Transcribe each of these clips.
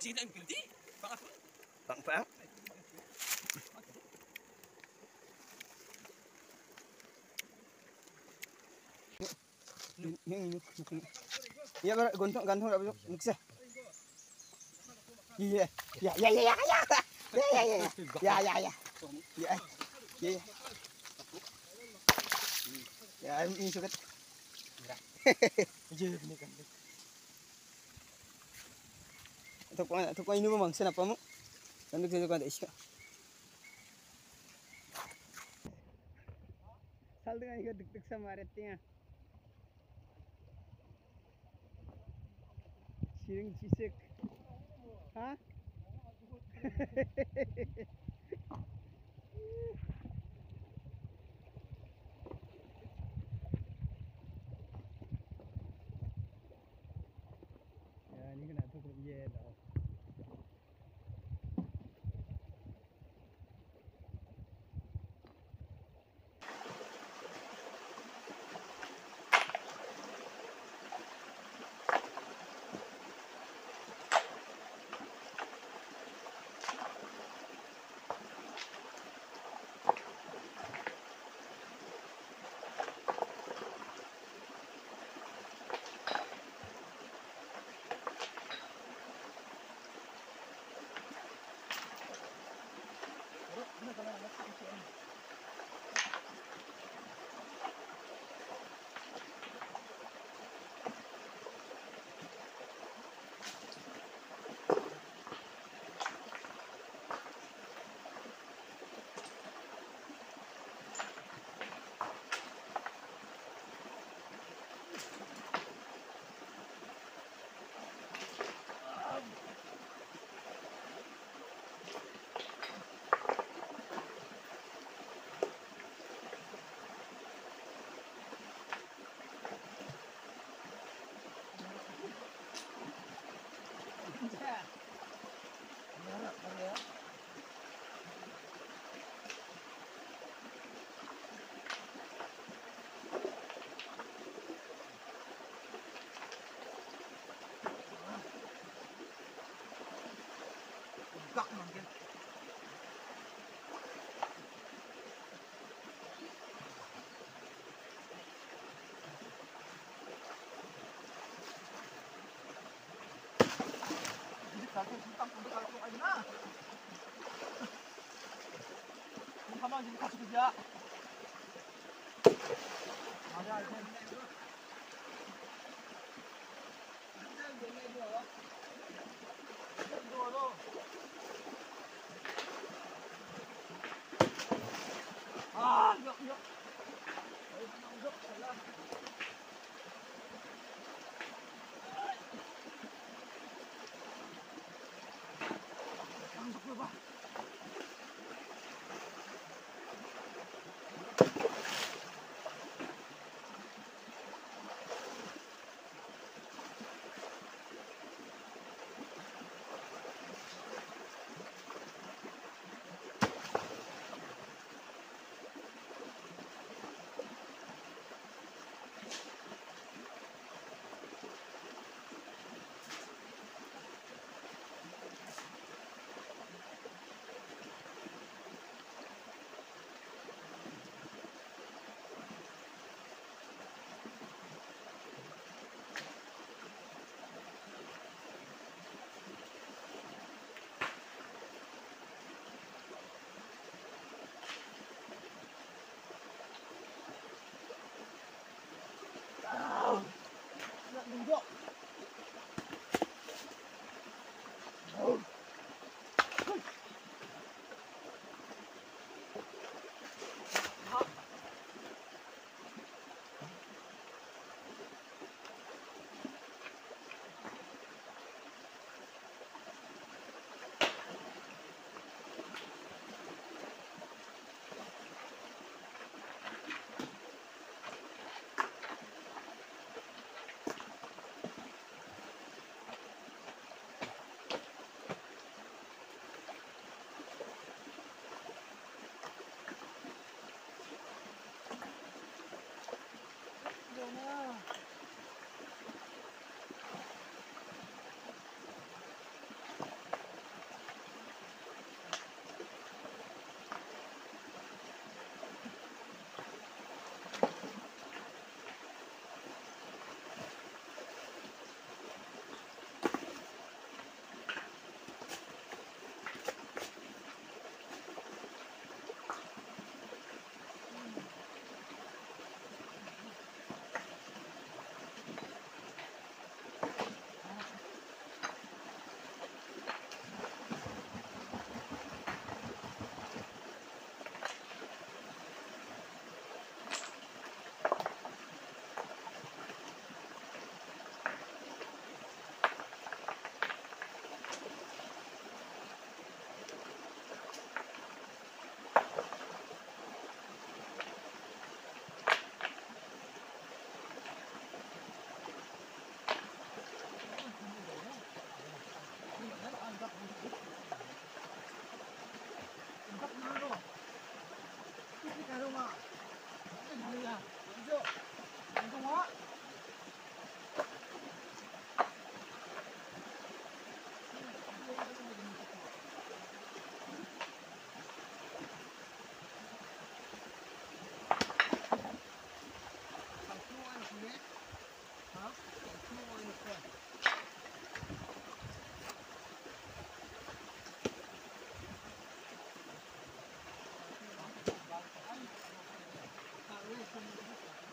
Sita ang pildi. Baka po. Pang pang. Iya ber gontok gantung apa miksa. Iya. Ya ya ya ya ya. Ya ya ya. Ya ya ya. Ya. Ya. Ya ini suket. Je ini kan. tepuan tak tepuan ini apa mu tanda kena tepuan tak isya sal dengan ikut duk-duk sama retinya ah. siring cisik. Ha? Ya, ini kena tukar dia 자기 집값 좀 가지고 가야구나 한번 집 같이 보자 아니야 이제 내내 줘 Bye-bye.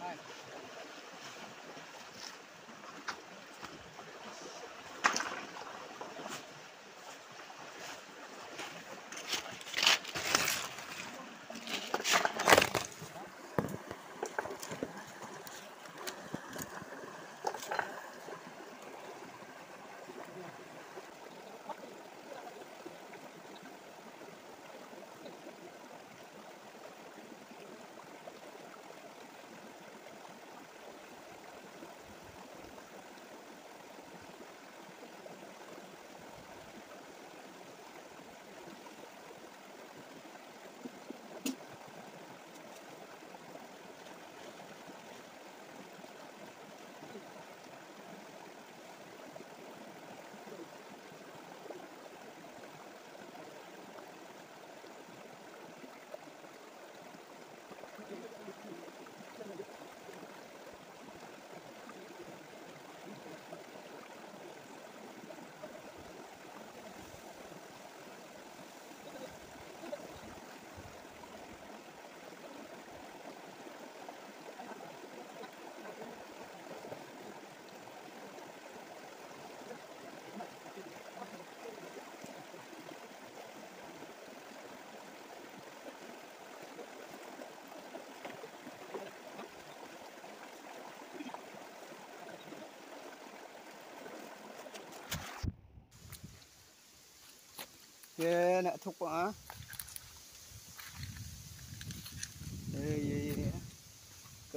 Ba? Ye nak thuk quá, ah. Ye ye ye.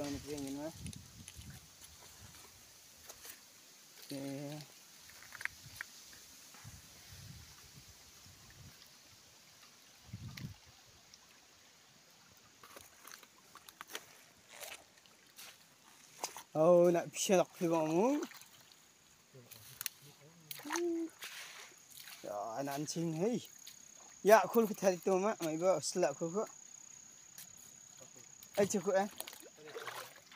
kia nhìn ngin ma. Ye. Oh nak pisah tak pergi bangu. Ya anak anjing hei. Ya, khul ku thari to ma, mai ba sla ku ku. Ai chu cukup eh.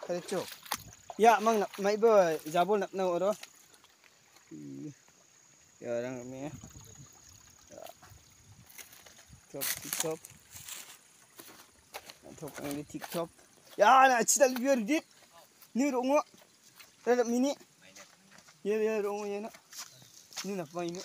Thari chu Ya, mang na mai ba jabol na nau ro. Ya, rang me eh? Ya. Top TikTok. Top ang di TikTok. Ya nak cidal biar dit. Ni rongo. Ada mini. Ya ya rongo ya na Ni na main ni.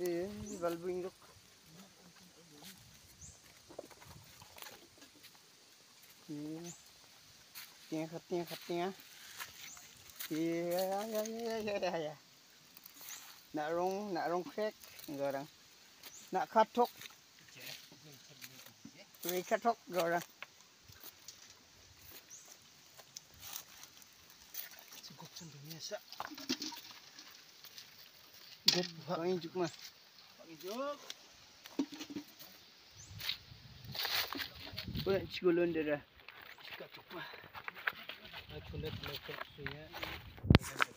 da isya. Eh, khát induk. khát khat tia khat tia. Yeah, yeah, yeah, ya ya ya. Nak rong nak rong krek gorang. Nak katok. Tui er katok gorang. Cukup cenderung biasa. Gop kau injuk mah. Pakai Buat cikulun dia dah. Cika cukup. Aku lihat lekat suya.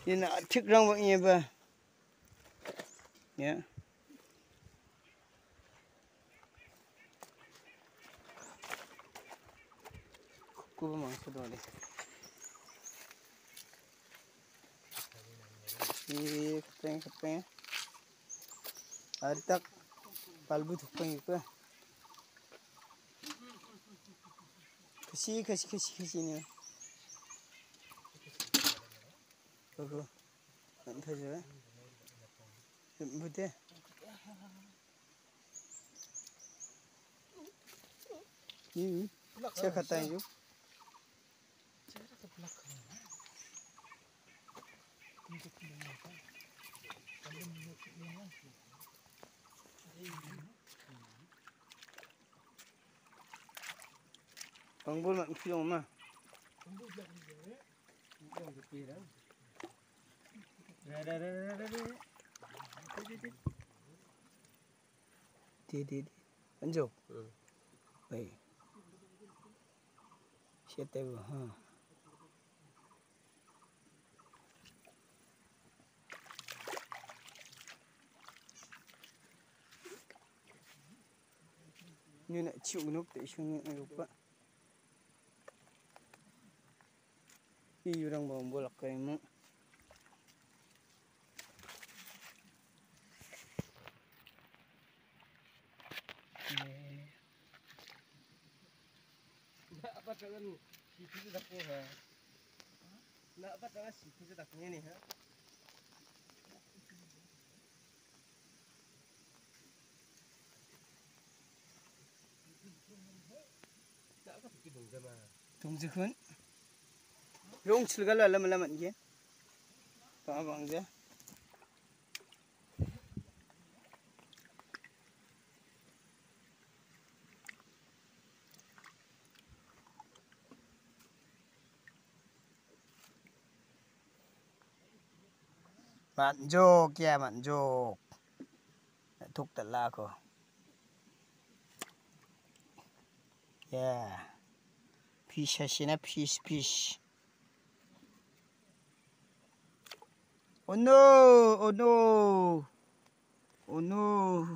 Dia nak cek rang buat ni apa? Ya. Kuku memang sudah ni. Ni kepeng kepeng. Artak palbu thupang ikwa. Kasi kasi kasi kasi niya. Ogo. Ang pasa ba? Buti. Yun. Siya katayin yun. Tunggu kembali apa? Kalau minyak minyak. Panggul mak film mah. Tunggu belakang dia. Tunggu tepi dah. Dah dah dah dah dah. dah. Di di di. Anjo. Baik. Siya tayo ha. Như lại chịu nước để cho những người lúc đi đang bảo mua lạc cái mũ Nak apa kan situ tu dak ha. Nak apa kan situ tu dak ni, ha. Nak khun rong chữ la lam lam làm gì bang bằng gì bạn vô kia, bạn vô thúc tận la cô yeah. Kuishashina Pish Pish. Oh no! Oh no! Oh no!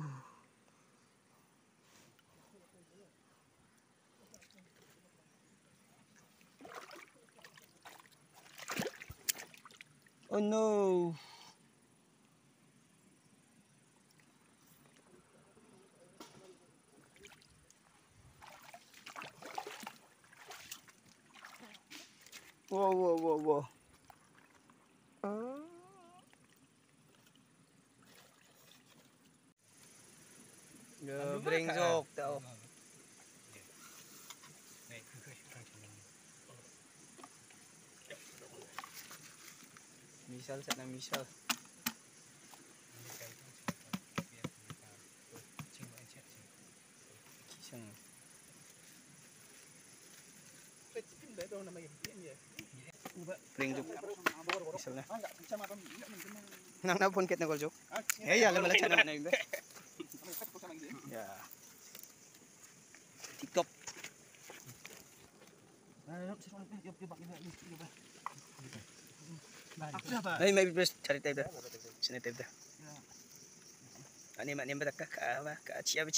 Oh no! Whoa, whoa, whoa, whoa. Giờ bring rột tao. Misal sa na misal. Kisang. Bring rột. Misal na. Nang napon kit na ko jok. Eh, ya lamala chana na yun. Ya. TikTok. Ay, may bibres cari tayo dah. Sini tayo dah. Ani mak ni ba ka ka ba ka chia ba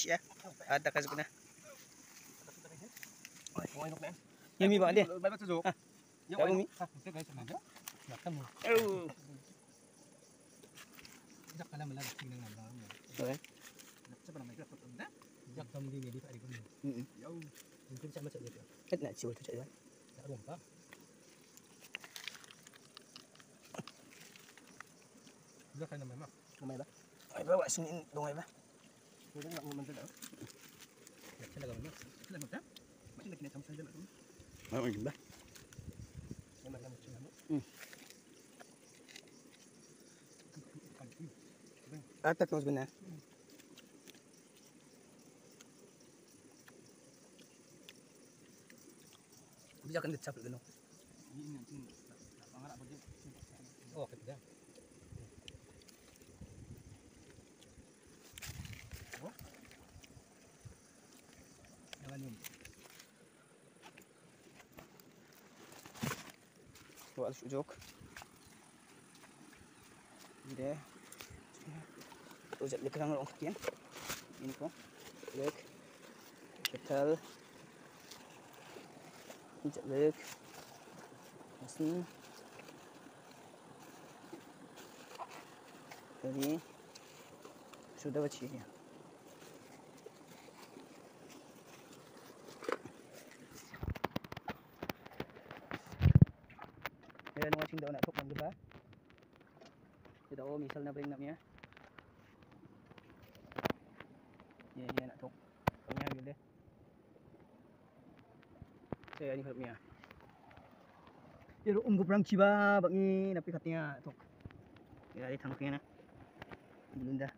chia. Ada ka sukuna. Yami ba dia? Bay bắt cho Kau mi. Cái cái này đó. Là tâm. Oh. Chắc là mình làm được năng làm đó. Rồi. Chắc là mày cái phần đó. Chắc tâm đi đi phải đi con. Ừ. Yo. Mình cũng chắc mà chạy được. Hết lại chiều tôi chạy rồi. Đã buồn quá. Giờ phải làm mày mặc. Mày đó. Ay ba wa sini dong ay ba. Tôi đang ngậm mình tới đỡ. Chắc là gần đó. Chắc là một tép. Mà chắc là cái này trong sân đó. Ay ay ba. Nhưng mà làm một May malamot sila mo. Ah, tatlo ba na? Mm. Bila kan ditsapil gano'n? Hindi, hindi. Pangarap ba dyan? Okay, dyan. सूझ दे। तो लिख रहा हूँ किया इनको लेख। कटल लेख। हसन करिए शुद्ध बची है। Yeah, ye nak tok. punya gyud eh. So yan yung niya. Pero unggo prang chiba bangi napikat niya tok. Kaya di tangknya na. Belum dah.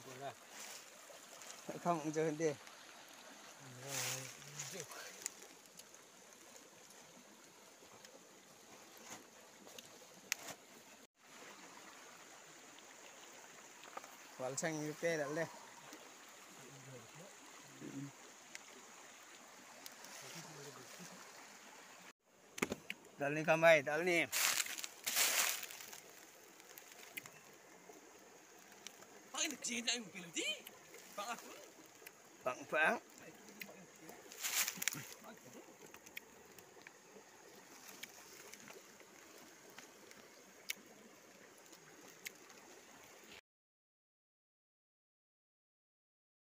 Itulah. Kamu jangan deh. Wal sang yu pe dal deh. Dal ni kamay, dal ni. Bang, ini cina yang beli. Bang apa? Bang, bang.